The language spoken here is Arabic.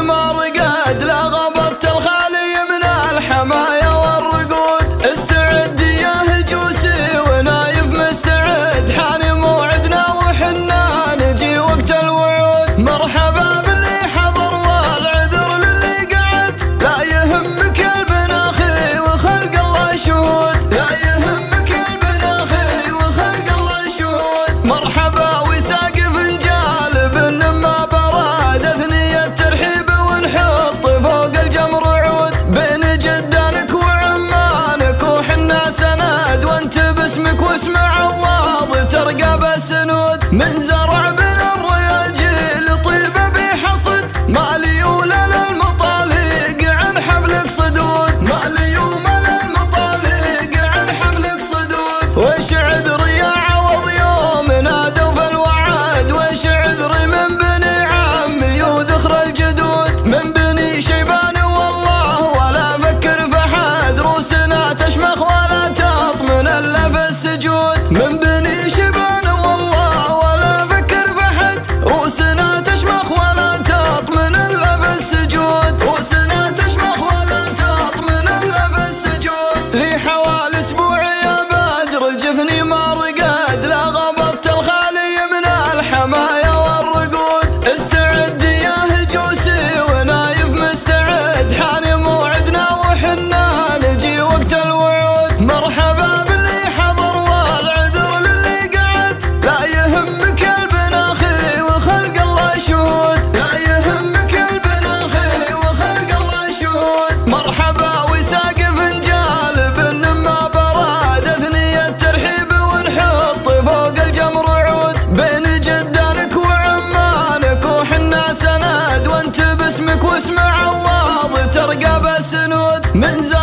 عيني لا غبطت الخالي من والرقود. استعد يا هجوسي ونايف مستعد. حاني موعدنا وحنا نجي وقت الوعود. مرحبا باللي حضر والعذر للي قعد. لا يهم قبس نوت من زرع اسمك واسم عواض ترقى بسنود من زمان.